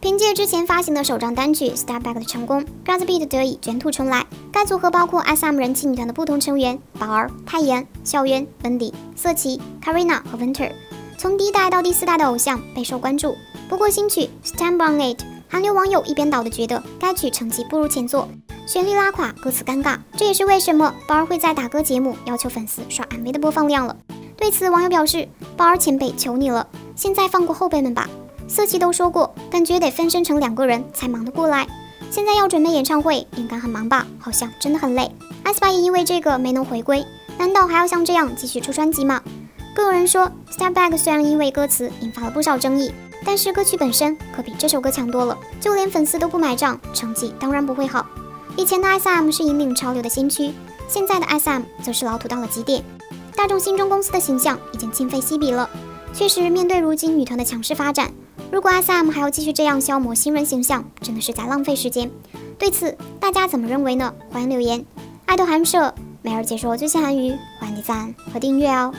凭借之前发行的首张单曲《Star Back》的成功 g a z z b e 得以卷土重来。该组合包括 SM 人气女团的不同成员：宝儿、泰妍、孝渊、温迪、瑟琪、Karina 和 Winter。从第一代到第四代的偶像备受关注。不过新曲《Stand On It》，韩流网友一边倒的觉得该曲成绩不如前作，旋律拉垮，歌词尴尬。这也是为什么宝儿会在打歌节目要求粉丝刷 MV 的播放量了。对此，网友表示：“宝儿前辈，求你了，现在放过后辈们吧。”色气都说过，感觉得分身成两个人才忙得过来。现在要准备演唱会，应该很忙吧？好像真的很累。SP 也因为这个没能回归，难道还要像这样继续出专辑吗？更有人说，Step Back 虽然因为歌词引发了不少争议，但是歌曲本身可比这首歌强多了。就连粉丝都不买账，成绩当然不会好。以前的 SM 是引领潮流的先驱，现在的 SM 则是老土到了极点。大众心中公司的形象已经今非昔比了。确实，面对如今女团的强势发展。如果 SM 还要继续这样消磨新人形象，真的是在浪费时间。对此，大家怎么认为呢？欢迎留言。爱豆韩社，每日解说最新韩语，欢迎点赞和订阅哦。